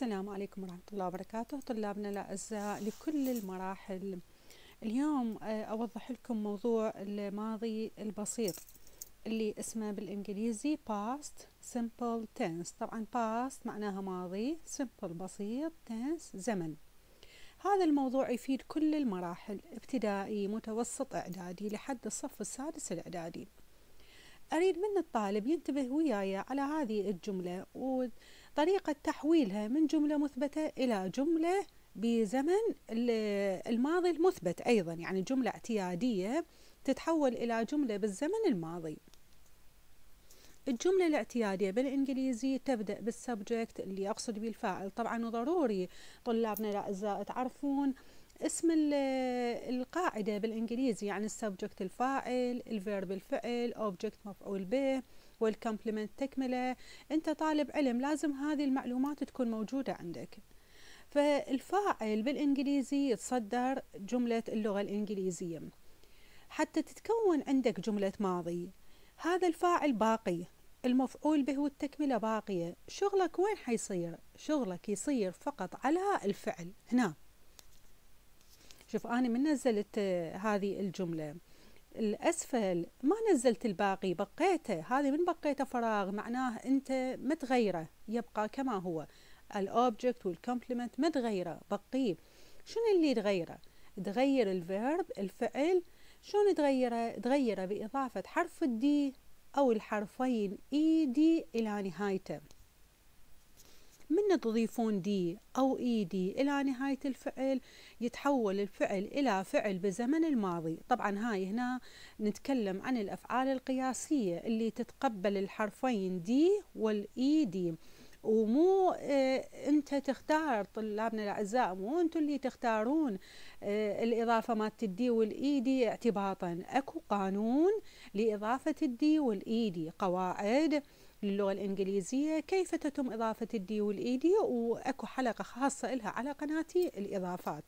السلام عليكم ورحمة الله وبركاته. طلابنا الأعزاء لكل المراحل. اليوم آه، أوضح لكم موضوع الماضي البسيط اللي اسمه بالإنجليزي past simple tense. طبعا past معناها ماضي simple بسيط tense زمن. هذا الموضوع يفيد كل المراحل ابتدائي متوسط إعدادي لحد الصف السادس الإعدادي. أريد من الطالب ينتبه وياي على هذه الجملة وطريقة تحويلها من جملة مثبتة إلى جملة بزمن الماضي المثبت أيضا يعني جملة اعتيادية تتحول إلى جملة بالزمن الماضي. الجملة الاعتيادية بالإنجليزي تبدأ بال subject اللي أقصد به الفاعل. طبعا وضروري طلابنا الأعزاء تعرفون اسم القاعدة بالإنجليزي يعني ال subject الفاعل ال verb الفعل object مفعول به. والكمبلمنت تكملة. أنت طالب علم لازم هذه المعلومات تكون موجودة عندك. فالفاعل بالإنجليزي يتصدر جملة اللغة الإنجليزية. حتى تتكون عندك جملة ماضي. هذا الفاعل باقي. المفعول به والتكملة باقية. شغلك وين حيصير؟ شغلك يصير فقط على الفعل. هنا. شوف أنا من نزلت هذه الجملة. الأسفل. ما نزلت الباقي بقيته؟ هذه من بقيته فراغ معناه أنت متغيرة يبقى كما هو. ال object وال complement متغيرة بقيه شنو اللي تغيره تغير ال verb الفعل. شلون تغيره تغيره بإضافة حرف ال d أو الحرفين ed إلى نهايته. من تضيفون d أو ed إلى نهاية الفعل يتحول الفعل إلى فعل بزمن الماضي. طبعا هاي هنا نتكلم عن الأفعال القياسية اللي تتقبل الحرفين d وال ed ومو آه أنت تختار طلابنا الأعزاء مو أنتم اللي تختارون آه الإضافة مالت ال d وال ed اعتباطا. أكو قانون لإضافة ال d وال ed قواعد للغة الإنجليزية كيف تتم إضافة ال d وال ed وأكو حلقة خاصة لها على قناتي الإضافات.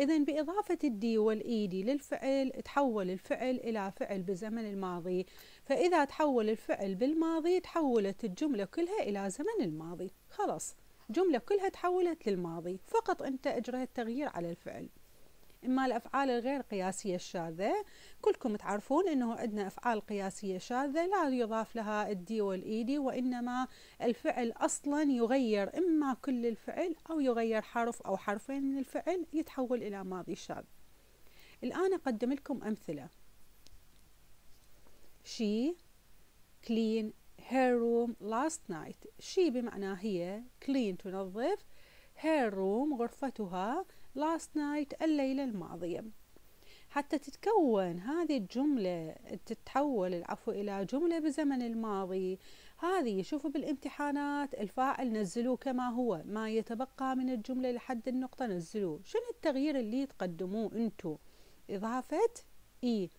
إذا بإضافة الدي والإيدي للفعل تحول الفعل إلى فعل بزمن الماضي. فإذا تحول الفعل بالماضي تحولت الجملة كلها إلى زمن الماضي. خلاص جملة كلها تحولت للماضي. فقط أنت أجريت تغيير على الفعل. إما الأفعال الغير قياسية الشاذة. كلكم تعرفون أنه عندنا أفعال قياسية شاذة لا يضاف لها الدي والإيدي وإنما الفعل أصلا يغير. إما كل الفعل أو يغير حرف أو حرفين من الفعل يتحول إلى ماضي شاذ. الآن أقدم لكم أمثلة. She clean her room last night. She بمعنى هي clean تنظف her room غرفتها last night الليلة الماضية. حتى تتكون هذه الجملة تتحول العفو إلى جملة بزمن الماضي. هذه شوفوا بالامتحانات الفاعل نزلوه كما هو. ما يتبقى من الجملة لحد النقطة نزلوه. شنو التغيير اللي تقدموه انتو إضافة إي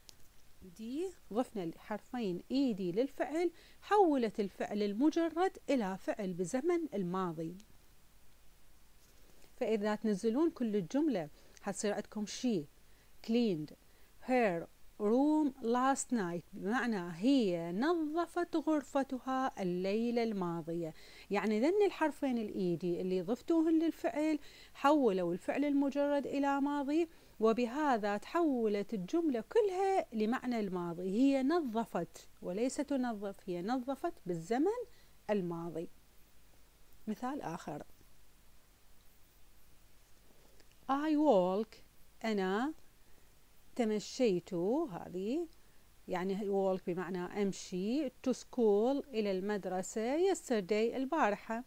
دي ضفنا حرفين إي دي للفعل. حولت الفعل المجرد إلى فعل بزمن الماضي. فإذا تنزلون كل الجملة حتصير عندكم شي. Cleaned her room last night. بمعنى هي نظفت غرفتها الليلة الماضية. يعني ذن الحرفين الإيدي اللي ضفتوهن للفعل حولوا الفعل المجرد إلى ماضي وبهذا تحولت الجملة كلها لمعنى الماضي. هي نظفت وليس تنظف هي نظفت بالزمن الماضي. مثال آخر. I walk أنا تمشيت هذه يعني walk بمعنى أمشي to school إلى المدرسة yesterday البارحة.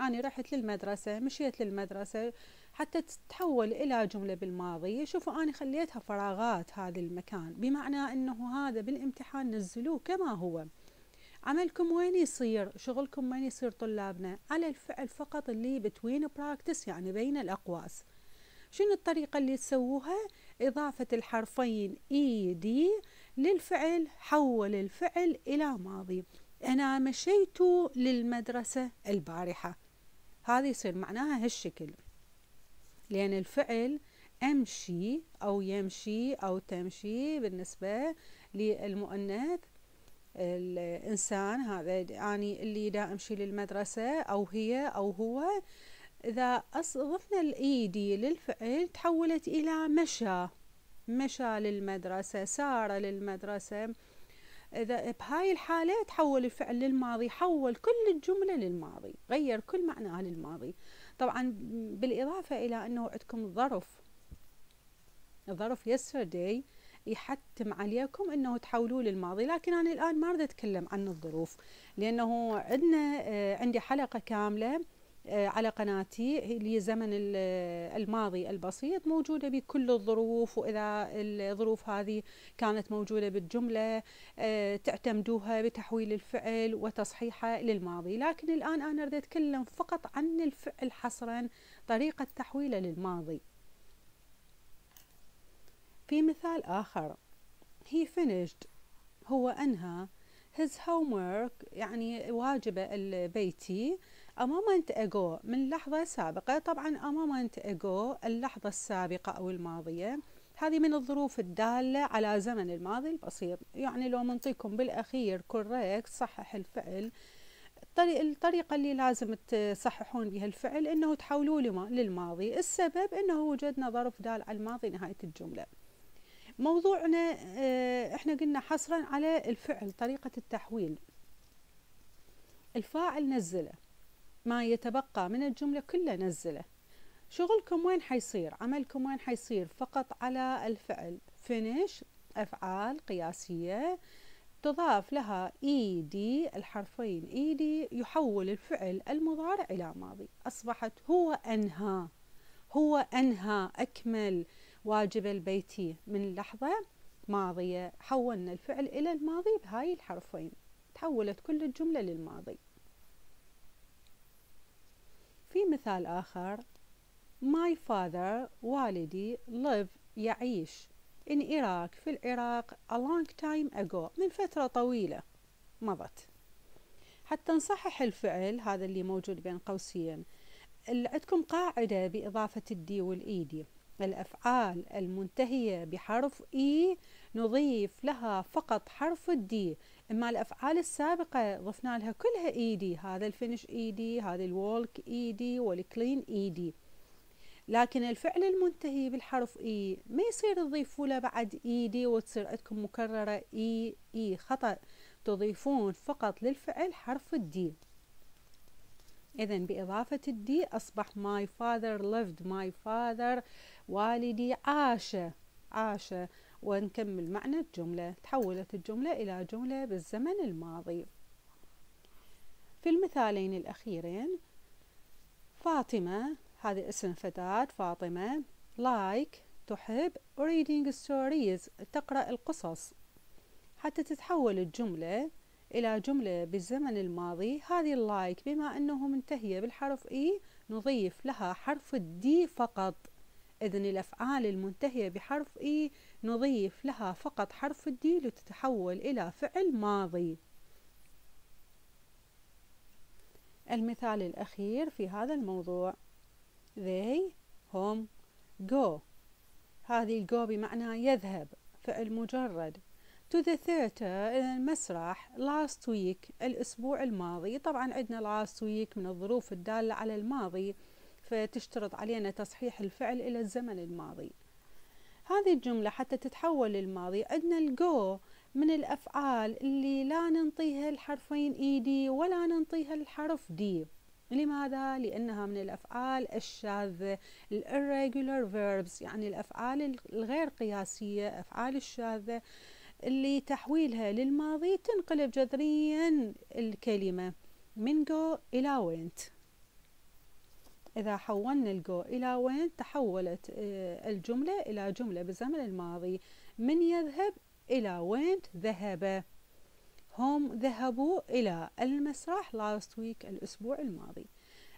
أنا رحت للمدرسة مشيت للمدرسة حتى تتحول إلى جملة بالماضي. شوفوا أنا خليتها فراغات هذا المكان بمعنى أنه هذا بالامتحان نزلوه كما هو. عملكم وين يصير؟ شغلكم وين يصير طلابنا؟ على الفعل فقط اللي between practice يعني بين الأقواس. شنو الطريقة اللي تسووها؟ إضافة الحرفين إي دي للفعل حول الفعل إلى ماضي. أنا مشيت للمدرسة البارحة. هذا يصير معناها هالشكل. لأن الفعل أمشي أو يمشي أو تمشي بالنسبة للمؤنث. الإنسان هذا يعني اللي دا أمشي للمدرسة أو هي أو هو إذا أضفنا الإيدي للفعل تحولت إلى مشى. مشى للمدرسة سار للمدرسة. إذا بهاي الحالة تحول الفعل للماضي حول كل الجملة للماضي غير كل معناها للماضي. طبعا بالإضافة إلى أنه عندكم الظرف الظرف yesterday يحتم عليكم إنه تحولوه للماضي لكن أنا الآن ما أريد أتكلم عن الظروف لأنه عندنا آه، عندي حلقة كاملة. على قناتي اللي زمن الماضي البسيط موجودة بكل الظروف وإذا الظروف هذه كانت موجودة بالجملة آه، تعتمدوها بتحويل الفعل وتصحيحه للماضي. لكن الآن أنا أريد أتكلم فقط عن الفعل حصرا طريقة تحويله للماضي. في مثال آخر. He finished. هو أنهى. His homework يعني واجبه البيتي a moment ago من لحظة سابقة. طبعا a moment ago اللحظة السابقة أو الماضية. هذه من الظروف الدالة على زمن الماضي البسيط. يعني لو منطيكم بالأخير correct صحح الفعل. الطريقة اللي لازم تصححون بها الفعل إنه تحولوه للماضي. السبب إنه وجدنا ظرف دال على الماضي نهاية الجملة. موضوعنا آه، إحنا قلنا حصرا على الفعل طريقة التحويل. الفاعل نزله. ما يتبقى من الجملة كله نزله. شغلكم وين حيصير؟ عملكم وين حيصير؟ فقط على الفعل. Finish أفعال قياسية. تضاف لها ايدي الحرفين ايدي يحول الفعل المضارع إلى ماضي. أصبحت هو أنهى. هو أنهى. أكمل. واجب البيتي من لحظة ماضية. حولنا الفعل إلى الماضي بهاي الحرفين. تحولت كل الجملة للماضي. في مثال آخر. My father والدي live يعيش. In Iraq في العراق a long time ago من فترة طويلة. مضت. حتى نصحح الفعل؟ هذا اللي موجود بين قوسين. عندكم قاعدة بإضافة ال d وال ed الأفعال المنتهية بحرف e نضيف لها فقط حرف ال d. إما الأفعال السابقة ضفنا لها كلها ed هذا ال finish ed هذا ال walk ed وال clean ed لكن الفعل المنتهي بالحرف e ما يصير تضيفوا له بعد ed وتصير عندكم مكررة e e خطأ. تضيفون فقط للفعل حرف ال d إذا بإضافة ال d أصبح my father lived my father. والدي عاش. عاش. ونكمل معنى الجملة. تحولت الجملة إلى جملة بالزمن الماضي. في المثالين الأخيرين فاطمة هذه اسم فتاة فاطمة like تحب reading stories تقرأ القصص. حتى تتحول الجملة إلى جملة بالزمن الماضي. هذه ال like بما أنه منتهية بالحرف e نضيف لها حرف ال d فقط. إذن الأفعال المنتهية بحرف e نضيف لها فقط حرف ال d لتتحول إلى فعل ماضي. المثال الأخير في هذا الموضوع. They هم go. هذه go بمعنى يذهب فعل مجرد. To the theater إلى المسرح last week الأسبوع الماضي. طبعا عندنا last week من الظروف الدالة على الماضي. فتشترط علينا تصحيح الفعل إلى الزمن الماضي. هذه الجملة حتى تتحول للماضي. عندنا الجو من الأفعال اللي لا ننطيها الحرفين إيدي ولا ننطيها الحرف دي لماذا؟ لأنها من الأفعال الشاذة ال irregular verbs يعني الأفعال الغير قياسية أفعال الشاذة اللي تحويلها للماضي تنقلب جذريا الكلمة من go إلى went. إذا حولنا الجو إلى وين تحولت آه، الجملة إلى جملة بالزمن الماضي. من يذهب إلى وين ذهب؟ هم ذهبوا إلى المسرح last week الأسبوع الماضي.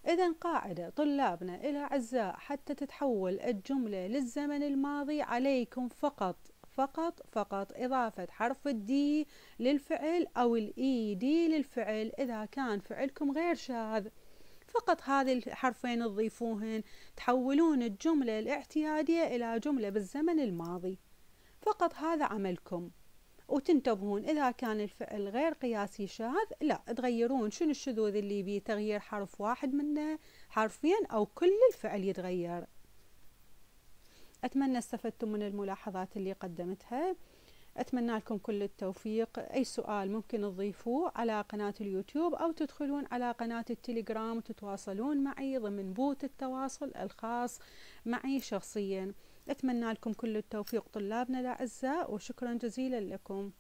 إذا قاعدة طلابنا إلى أعزاء حتى تتحول الجملة للزمن الماضي عليكم فقط فقط فقط إضافة حرف الدي للفعل أو الإي دي للفعل إذا كان فعلكم غير شاذ. فقط هذه الحرفين تضيفوهن تحولون الجملة الاعتيادية إلى جملة بالزمن الماضي. فقط هذا عملكم. وتنتبهون إذا كان الفعل غير قياسي شاذ لا تغيرون شنو الشذوذ اللي بيه تغيير حرف واحد منه حرفين أو كل الفعل يتغير. أتمنى استفدتم من الملاحظات اللي قدمتها. أتمنى لكم كل التوفيق. أي سؤال ممكن تضيفوه على قناة اليوتيوب أو تدخلون على قناة التليجرام وتتواصلون معي ضمن بوت التواصل الخاص معي شخصيا. أتمنى لكم كل التوفيق طلابنا الأعزاء وشكرا جزيلا لكم.